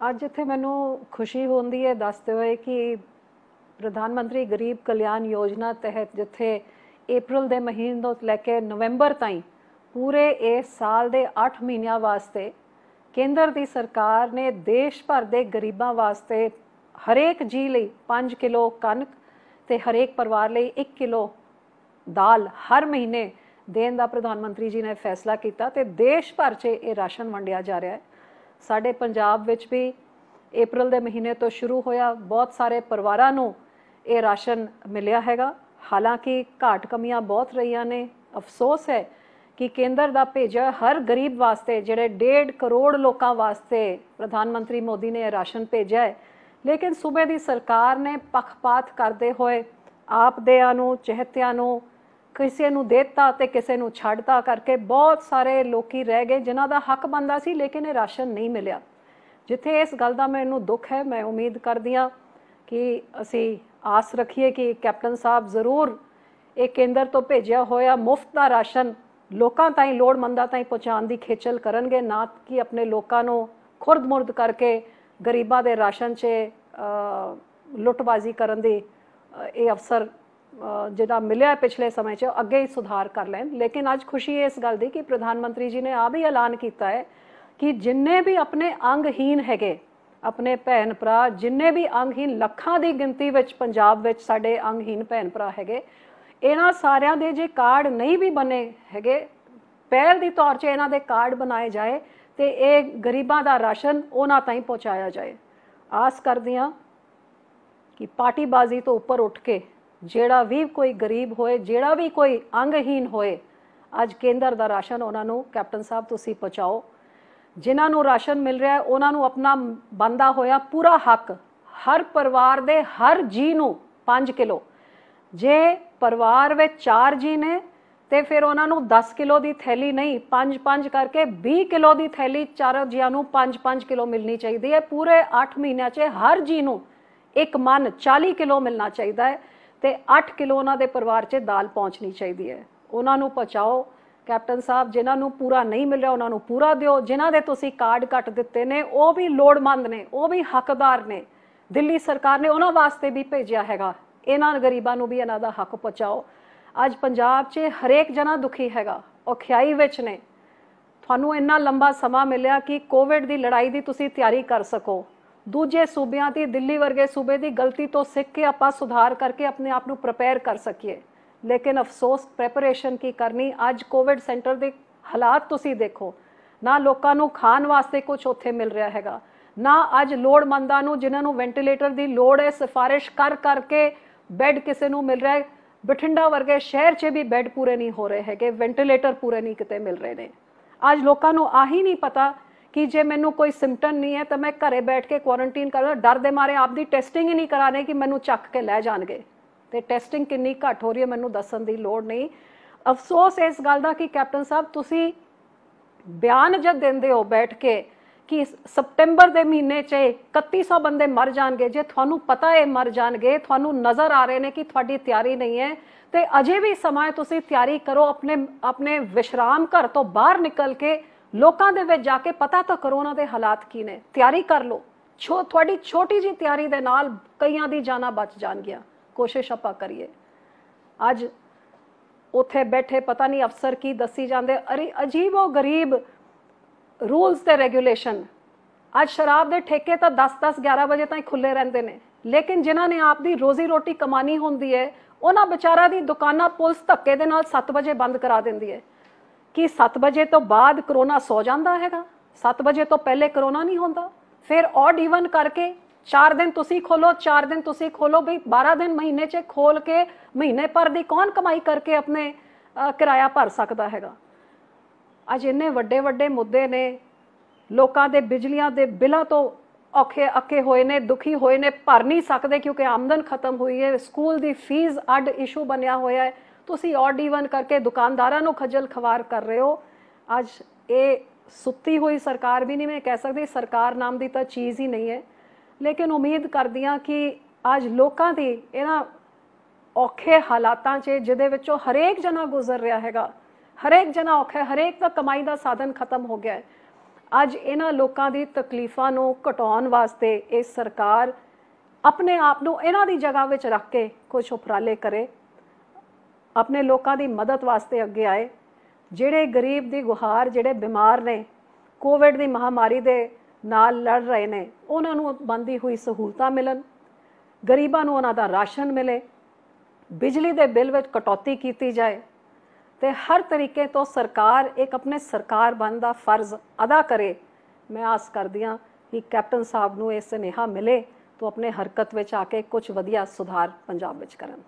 ਅੱਜ ਇੱਥੇ ਮੈਨੂੰ ਖੁਸ਼ੀ ਹੁੰਦੀ ਹੈ ਦੱਸਦੇ ਹੋਏ ਕਿ ਪ੍ਰਧਾਨ ਮੰਤਰੀ ਗਰੀਬ ਕਲਿਆਣ ਯੋਜਨਾ ਤਹਿਤ ਜਿੱਥੇ April ਦੇ ਮਹੀਨੇ ਤੋਂ ਲੈ ਕੇ ਨਵੰਬਰ ਤਾਈਂ ਪੂਰੇ ਇਸ ਸਾਲ ਦੇ 8 ਮਹੀਨਿਆਂ ਵਾਸਤੇ ਕੇਂਦਰ ਦੀ ਸਰਕਾਰ ਨੇ ਦੇਸ਼ ਭਰ ਦੇ ਗਰੀਬਾਂ ਵਾਸਤੇ ਹਰੇਕ ਜੀ ਲਈ 5 ਕਿਲੋ ਕਣਕ ਤੇ ਹਰੇਕ ਪਰਿਵਾਰ ਲਈ 1 ਕਿਲੋ ਦਾਲ ਹਰ ਮਹੀਨੇ ਦੇਣ ਦਾ ਪ੍ਰਧਾਨ ਮੰਤਰੀ ਜੀ ਨੇ ਫੈਸਲਾ ਕੀਤਾ ਤੇ ਦੇਸ਼ ਭਰ 'ਚ ਇਹ ਰਾਸ਼ਨ ਵੰਡਿਆ ਜਾ ਰਿਹਾ ਹੈ। ਸਾਡੇ ਪੰਜਾਬ ਵਿੱਚ ਵੀ April ਦੇ ਮਹੀਨੇ ਤੋਂ ਸ਼ੁਰੂ ਹੋਇਆ, ਬਹੁਤ ਸਾਰੇ ਪਰਿਵਾਰਾਂ ਨੂੰ ਇਹ ਰਾਸ਼ਨ ਮਿਲਿਆ ਹੈਗਾ। ਹਾਲਾਂਕਿ ਘਾਟ ਕਮੀਆਂ ਬਹੁਤ ਰਹੀਆਂ ਨੇ। ਅਫਸੋਸ ਹੈ ਕਿ ਕੇਂਦਰ ਦਾ ਭੇਜਿਆ ਹਰ ਗਰੀਬ ਵਾਸਤੇ, ਜਿਹੜੇ 1.5 ਕਰੋੜ ਲੋਕਾਂ ਵਾਸਤੇ ਪ੍ਰਧਾਨ ਮੰਤਰੀ ਮੋਦੀ ਨੇ ਇਹ ਰਾਸ਼ਨ ਭੇਜਿਆ ਹੈ। ਲੇਕਿਨ ਸੂਬੇ ਦੀ ਸਰਕਾਰ ਨੇ ਪੱਖਪਾਤ ਕਰਦੇ ਹੋਏ ਆਪ ਦੇਆਂ ਨੂੰ, ਚਹਿਤਿਆਂ ਨੂੰ ਕਿਸੇ ਨੂੰ ਦੇਤਾ ਤੇ ਕਿਸੇ ਨੂੰ ਛੱਡਤਾ ਕਰਕੇ ਬਹੁਤ ਸਾਰੇ ਲੋਕੀ ਰਹਿ ਗਏ ਜਿਨ੍ਹਾਂ ਦਾ ਹੱਕ ਬੰਦਾ ਸੀ, ਲੇਕਿਨ ਇਹ ਰਾਸ਼ਨ ਨਹੀਂ ਮਿਲਿਆ। ਜਿੱਥੇ ਇਸ ਗੱਲ ਦਾ ਮੈਨੂੰ ਦੁੱਖ ਹੈ, ਮੈਂ ਉਮੀਦ ਕਰਦੀ ਹਾਂ ਕਿ ਅਸੀਂ ਆਸ ਰੱਖੀਏ ਕਿ ਕੈਪਟਨ ਸਾਹਿਬ ਜ਼ਰੂਰ ਇਹ ਕੇਂਦਰ ਤੋਂ ਭੇਜਿਆ ਹੋਇਆ ਮੁਫਤ ਦਾ ਰਾਸ਼ਨ ਲੋਕਾਂ ਤਾਈਂ ਲੋੜਮੰਦਾਂ ਤਾਈਂ ਪਹੁੰਚਾਉਣ ਦੀ ਖੇਚਲ ਕਰਨਗੇ, ਨਾ ਕਿ ਆਪਣੇ ਲੋਕਾਂ ਨੂੰ ਖੁਰਦ-ਮੁਰਦ ਕਰਕੇ ਗਰੀਬਾਂ ਦੇ ਰਾਸ਼ਨ 'ਚ ਲੁੱਟਬਾਜ਼ੀ ਕਰਨ ਦੀ ਇਹ ਅਫਸਰ ਜਿਹੜਾ ਮਿਲਿਆ ਪਿਛਲੇ ਸਮੇਂ 'ਚ, ਅੱਗੇ ਹੀ ਸੁਧਾਰ ਕਰ ਲੈਣ। ਲੇਕਿਨ ਅੱਜ ਖੁਸ਼ੀ ਇਸ ਗੱਲ ਦੀ ਕਿ ਪ੍ਰਧਾਨ ਮੰਤਰੀ ਜੀ ਨੇ ਆ ਵੀ ਐਲਾਨ ਕੀਤਾ ਹੈ ਕਿ ਜਿੰਨੇ ਵੀ ਆਪਣੇ ਅੰਗਹੀਨ ਹੈਗੇ, ਆਪਣੇ ਭੈਣ ਭਰਾ ਜਿੰਨੇ ਵੀ ਅੰਗਹੀਨ ਲੱਖਾਂ ਦੀ ਗਿਣਤੀ ਵਿੱਚ ਪੰਜਾਬ ਵਿੱਚ ਸਾਡੇ ਅੰਗਹੀਨ ਭੈਣ ਭਰਾ ਹੈਗੇ, ਇਹਨਾਂ ਸਾਰਿਆਂ ਦੇ ਜੇ ਕਾਰਡ ਨਹੀਂ ਵੀ ਬਣੇ ਹੈਗੇ, ਪਹਿਲ ਦੀ ਤੌਰ 'ਚ ਇਹਨਾਂ ਦੇ ਕਾਰਡ ਬਣਾਏ ਜਾਏ ਤੇ ਇਹ ਗਰੀਬਾਂ ਦਾ ਰਾਸ਼ਨ ਉਹਨਾਂ ਤਾਈਂ ਪਹੁੰਚਾਇਆ ਜਾਏ। ਆਸ ਕਰਦੀ ਹਾਂ ਕਿ ਪਾਰਟੀਬਾਜ਼ੀ ਤੋਂ ਉੱਪਰ ਉੱਠ ਕੇ ਜਿਹੜਾ ਵੀ ਕੋਈ ਗਰੀਬ ਹੋਏ, ਜਿਹੜਾ ਵੀ ਕੋਈ ਅੰਗਹੀਨ ਹੋਏ, ਅੱਜ ਕੇਂਦਰ ਦਾ ਰਾਸ਼ਨ ਉਹਨਾਂ ਨੂੰ, ਕੈਪਟਨ ਸਾਹਿਬ ਤੁਸੀਂ ਪਹੁੰਚਾਓ। ਜਿਨ੍ਹਾਂ ਨੂੰ ਰਾਸ਼ਨ ਮਿਲ ਰਿਹਾ ਉਹਨਾਂ ਨੂੰ ਆਪਣਾ ਬੰਦਾ ਹੋਇਆ ਪੂਰਾ ਹੱਕ, ਹਰ ਪਰਿਵਾਰ ਦੇ ਹਰ ਜੀ ਨੂੰ 5 ਕਿਲੋ। ਜੇ ਪਰਿਵਾਰ ਵਿੱਚ 4 ਜੀ ਨੇ, ਤੇ ਫਿਰ ਉਹਨਾਂ ਨੂੰ 10 ਕਿਲੋ ਦੀ ਥੈਲੀ ਨਹੀਂ 5-5 ਕਰਕੇ 20 ਕਿਲੋ ਦੀ ਥੈਲੀ ਚਾਰ ਜੀਆਂ ਨੂੰ 5-5 ਕਿਲੋ ਮਿਲਣੀ ਚਾਹੀਦੀ ਹੈ। ਪੂਰੇ 8 ਮਹੀਨਿਆਂ 'ਚ ਹਰ ਜੀ ਨੂੰ ਇੱਕ ਮਨ 40 ਕਿਲੋ ਮਿਲਣਾ ਚਾਹੀਦਾ ਹੈ। ਤੇ 8 ਕਿਲੋ ਉਹਨਾਂ ਦੇ ਪਰਿਵਾਰ 'ਚ ਦਾਲ ਪਹੁੰਚਣੀ ਚਾਹੀਦੀ ਹੈ। ਉਹਨਾਂ ਨੂੰ ਪਹੁੰਚਾਓ। ਕੈਪਟਨ ਸਾਹਿਬ, ਜਿਨ੍ਹਾਂ ਨੂੰ ਪੂਰਾ ਨਹੀਂ ਮਿਲ ਰਿਹਾ, ਉਹਨਾਂ ਨੂੰ ਪੂਰਾ ਦਿਓ। ਜਿਨ੍ਹਾਂ ਦੇ ਤੁਸੀਂ ਕਾਰਡ ਕੱਟ ਦਿੱਤੇ ਨੇ, ਉਹ ਵੀ ਲੋੜਮੰਦ ਨੇ, ਉਹ ਵੀ ਹੱਕਦਾਰ ਨੇ। ਦਿੱਲੀ ਸਰਕਾਰ ਨੇ ਉਹਨਾਂ ਵਾਸਤੇ ਵੀ ਭੇਜਿਆ ਹੈਗਾ। ਇਹਨਾਂ ਗਰੀਬਾਂ ਨੂੰ ਵੀ ਇਹਨਾਂ ਦਾ ਹੱਕ ਪਹੁੰਚਾਓ। ਅੱਜ ਪੰਜਾਬ 'ਚ ਹਰੇਕ ਜਣਾ ਦੁਖੀ ਹੈਗਾ। ਔਖਿਆਈ ਵਿੱਚ ਨੇ। ਤੁਹਾਨੂੰ ਇੰਨਾ ਲੰਬਾ ਸਮਾਂ ਮਿਲਿਆ ਕਿ ਕੋਵਿਡ ਦੀ ਲੜਾਈ ਦੀ ਤੁਸੀਂ ਤਿਆਰੀ ਕਰ ਸਕੋ। ਦੂਜੇ ਸੂਬਿਆਂ ਦੀ, ਦਿੱਲੀ ਵਰਗੇ ਸੂਬੇ ਦੀ ਗਲਤੀ ਤੋਂ ਸਿੱਖ ਕੇ ਆਪਾਂ ਸੁਧਾਰ ਕਰਕੇ ਆਪਣੇ ਆਪ ਨੂੰ ਪ੍ਰਪੇਅਰ ਕਰ ਸਕੀਏ। ਲੇਕਿਨ ਅਫਸੋਸ ਪ੍ਰੈਪਰੇਸ਼ਨ ਕੀ ਕਰਨੀ? ਅੱਜ ਕੋਵਿਡ ਸੈਂਟਰ ਦੇ ਹਾਲਾਤ ਤੁਸੀਂ ਦੇਖੋ। ਨਾ ਲੋਕਾਂ ਨੂੰ ਖਾਣ ਵਾਸਤੇ ਕੁਝ ਉੱਥੇ ਮਿਲ ਰਿਹਾ ਹੈਗਾ। ਨਾ ਅੱਜ ਲੋੜਮੰਦਾਂ ਨੂੰ, ਜਿਨ੍ਹਾਂ ਨੂੰ ਵੈਂਟੀਲੇਟਰ ਦੀ ਲੋੜ ਹੈ, ਸਿਫਾਰਿਸ਼ ਕਰ ਕਰਕੇ ਬੈੱਡ ਕਿਸੇ ਨੂੰ ਮਿਲ ਰਿਹਾ ਹੈ। ਬਠਿੰਡਾ ਵਰਗੇ ਸ਼ਹਿਰ 'ਚ ਵੀ ਬੈੱਡ ਪੂਰੇ ਨਹੀਂ ਹੋ ਰਹੇ ਹੈਗੇ ਵੈਂਟੀਲੇਟਰ ਪੂਰੇ ਨਹੀਂ ਕਿਤੇ ਮਿਲ ਰਹੇ ਨੇ। ਅੱਜ ਲੋਕਾਂ ਨੂੰ ਆਹੀ ਨਹੀਂ ਪਤਾ ਕਿ ਜੇ ਮੈਨੂੰ ਕੋਈ ਸਿੰਪਟਮ ਨਹੀਂ ਹੈ ਤਾਂ ਮੈਂ ਘਰੇ ਬੈਠ ਕੇ ਕੁਆਰੰਟਾਈਨ ਕਰਾਂ ਡਰ ਦੇ ਮਾਰੇ ਆਪਦੀ ਟੈਸਟਿੰਗ ਹੀ ਨਹੀਂ ਕਰਾਣੇ ਕਿ ਮੈਨੂੰ ਚੱਕ ਕੇ ਲੈ ਜਾਣਗੇ। ਤੇ ਟੈਸਟਿੰਗ ਕਿੰਨੀ ਘੱਟ ਹੋ ਰਹੀ ਹੈ ਮੈਨੂੰ ਦੱਸਣ ਦੀ ਲੋੜ ਨਹੀਂ। ਅਫਸੋਸ ਇਸ ਗੱਲ ਦਾ ਕਿ ਕੈਪਟਨ ਸਾਹਿਬ, ਤੁਸੀਂ ਬਿਆਨ ਜਦ ਦਿੰਦੇ ਹੋ ਬੈਠ ਕੇ ਕਿ ਸਪਟੈਂਬਰ ਦੇ ਮਹੀਨੇ 'ਚ 3100 ਬੰਦੇ ਮਰ ਜਾਣਗੇ, ਜੇ ਤੁਹਾਨੂੰ ਪਤਾ ਹੈ ਮਰ ਜਾਣਗੇ, ਤੁਹਾਨੂੰ ਨਜ਼ਰ ਆ ਰਹੇ ਨੇ ਕਿ ਤੁਹਾਡੀ ਤਿਆਰੀ ਨਹੀਂ ਹੈ, ਤੇ ਅਜੇ ਵੀ ਸਮਾਂ ਤੁਸੀਂ ਤਿਆਰੀ ਕਰੋ, ਆਪਣੇ ਆਪਣੇ ਵਿਸ਼ਰਾਮ ਘਰ ਤੋਂ ਬਾਹਰ ਨਿਕਲ ਕੇ ਲੋਕਾਂ ਦੇ ਵਿੱਚ ਜਾ ਕੇ ਪਤਾ ਤਾਂ ਕਰੋ ਉਹਨਾਂ ਦੇ ਹਾਲਾਤ ਕੀ ਨੇ। ਤਿਆਰੀ ਕਰ ਲਓ। ਛੋ, ਤੁਹਾਡੀ ਛੋਟੀ ਜੀ ਤਿਆਰੀ ਦੇ ਨਾਲ ਕਈਆਂ ਦੀ ਜਾਨਾਂ ਬਚ ਜਾਣਗੀਆਂ। ਕੋਸ਼ਿਸ਼ ਆਪਾਂ ਕਰੀਏ। ਅੱਜ ਉੱਥੇ ਬੈਠੇ ਪਤਾ ਨਹੀਂ ਅਫਸਰ ਕੀ ਦੱਸੀ ਜਾਂਦੇ। ਅਰੇ, ਅਜੀਬੋ ਗਰੀਬ ਰੂਲਸ ਤੇ ਰੈਗੂਲੇਸ਼ਨ। ਅੱਜ ਸ਼ਰਾਬ ਦੇ ਠੇਕੇ ਤਾਂ 10-10 11 ਵਜੇ ਤਾਈਂ ਖੁੱਲੇ ਰਹਿੰਦੇ ਨੇ। ਲੇਕਿਨ ਜਿਨ੍ਹਾਂ ਨੇ ਆਪਦੀ ਰੋਜ਼ੀ ਰੋਟੀ ਕਮਾਣੀ ਹੁੰਦੀ ਹੈ, ਉਹਨਾਂ ਵਿਚਾਰਾ ਦੀ ਦੁਕਾਨਾਂ ਪੁਲਿਸ ਧੱਕੇ ਦੇ ਨਾਲ 7 ਵਜੇ ਬੰਦ ਕਰਾ ਦਿੰਦੀ ਹੈ। ਕਿ 7 ਵਜੇ ਤੋਂ ਬਾਅਦ ਕਰੋਨਾ ਸੌ ਜਾਂਦਾ ਹੈਗਾ? 7 ਵਜੇ ਤੋਂ ਪਹਿਲੇ ਕਰੋਨਾ ਨਹੀਂ ਹੁੰਦਾ। ਫਿਰ ਔਡ ਈਵਨ ਕਰਕੇ 4 ਦਿਨ ਤੁਸੀਂ ਖੋਲੋ 4 ਦਿਨ ਤੁਸੀਂ ਖੋਲੋ ਵੀ 12 ਦਿਨ ਮਹੀਨੇ 'ਚ ਖੋਲ ਕੇ ਮਹੀਨੇ ਪਰ ਦੀ ਕੌਣ ਕਮਾਈ ਕਰਕੇ ਆਪਣੇ ਕਿਰਾਇਆ ਭਰ ਸਕਦਾ ਹੈਗਾ? ਅੱਜ ਇੰਨੇ ਵੱਡੇ ਵੱਡੇ ਮੁੱਦੇ ਨੇ। ਲੋਕਾਂ ਦੇ ਬਿਜਲੀਆਂ ਦੇ ਬਿੱਲਾਂ ਤੋਂ ਔਖੇ ਅੱਕੇ ਹੋਏ ਨੇ, ਦੁਖੀ ਹੋਏ ਨੇ, ਭਰ ਨਹੀਂ ਸਕਦੇ ਕਿਉਂਕਿ ਆਮਦਨ ਖਤਮ ਹੋਈ ਹੈ। ਸਕੂਲ ਦੀ ਫੀਸ ਅੱਡ ਇਸ਼ੂ ਬਣਿਆ ਹੋਇਆ ਹੈ। ਤੁਸੀਂ ਔਡ ਇਵਨ ਕਰਕੇ ਦੁਕਾਨਦਾਰਾਂ ਨੂੰ ਖੱਜਲ ਖਵਾਰ ਕਰ ਰਹੇ ਹੋ। ਅੱਜ ਇਹ ਸੁੱਤੀ ਹੋਈ ਸਰਕਾਰ ਵੀ ਨਹੀਂ ਮੈਂ ਕਹਿ ਸਕਦੀ, ਸਰਕਾਰ ਨਾਮ ਦੀ ਤਾਂ ਚੀਜ਼ ਹੀ ਨਹੀਂ ਹੈ। ਲੇਕਿਨ ਉਮੀਦ ਕਰਦੀਆਂ ਕਿ ਅੱਜ ਲੋਕਾਂ ਦੀ ਇਹਨਾਂ ਔਖੇ ਹਾਲਾਤਾਂ 'ਚ, ਜਿਹਦੇ ਵਿੱਚੋਂ ਹਰੇਕ ਜਣਾ ਗੁਜ਼ਰ ਰਿਹਾ ਹੈਗਾ, ਹਰੇਕ ਜਣਾ ਔਖਾ ਹੈ, ਹਰੇਕ ਦਾ ਕਮਾਈ ਦਾ ਸਾਧਨ ਖਤਮ ਹੋ ਗਿਆ ਹੈ। ਅੱਜ ਇਹਨਾਂ ਲੋਕਾਂ ਦੀ ਤਕਲੀਫਾਂ ਨੂੰ ਘਟਾਉਣ ਵਾਸਤੇ ਇਹ ਸਰਕਾਰ ਆਪਣੇ ਆਪ ਨੂੰ ਇਹਨਾਂ ਦੀ ਜਗ੍ਹਾ ਵਿੱਚ ਰੱਖ ਕੇ ਕੁਝ ਉਪਰਾਲੇ ਕਰੇ। ਆਪਣੇ ਲੋਕਾਂ ਦੀ ਮਦਦ ਵਾਸਤੇ ਅੱਗੇ ਆਏ। ਜਿਹੜੇ ਗਰੀਬ ਦੀ ਗੁਹਾਰ, ਜਿਹੜੇ ਬਿਮਾਰ ਨੇ ਕੋਵਿਡ ਦੀ ਮਹਾਮਾਰੀ ਦੇ ਨਾਲ ਲੜ ਰਹੇ ਨੇ, ਉਹਨਾਂ ਨੂੰ ਬੰਦੀ ਹੋਈ ਸਹੂਲਤਾਂ ਮਿਲਣ। ਗਰੀਬਾਂ ਨੂੰ ਉਹਨਾਂ ਦਾ ਰਾਸ਼ਨ ਮਿਲੇ। ਬਿਜਲੀ ਦੇ ਬਿੱਲ ਵਿੱਚ ਕਟੌਤੀ ਕੀਤੀ ਜਾਏ। ਤੇ ਹਰ ਤਰੀਕੇ ਤੋਂ ਸਰਕਾਰ ਇੱਕ ਆਪਣੇ ਸਰਕਾਰ ਬਣ ਦਾ ਫਰਜ਼ ਅਦਾ ਕਰੇ। ਮੈਂ ਆਸ ਕਰਦੀ ਹਾਂ ਕਿ ਕੈਪਟਨ ਸਾਹਿਬ ਨੂੰ ਇਹ ਸੁਨੇਹਾ ਮਿਲੇ, ਤੋਂ ਆਪਣੇ ਹਰਕਤ ਵਿੱਚ ਆ ਕੇ ਕੁਝ ਵਧੀਆ ਸੁਧਾਰ ਪੰਜਾਬ ਵਿੱਚ ਕਰਨ।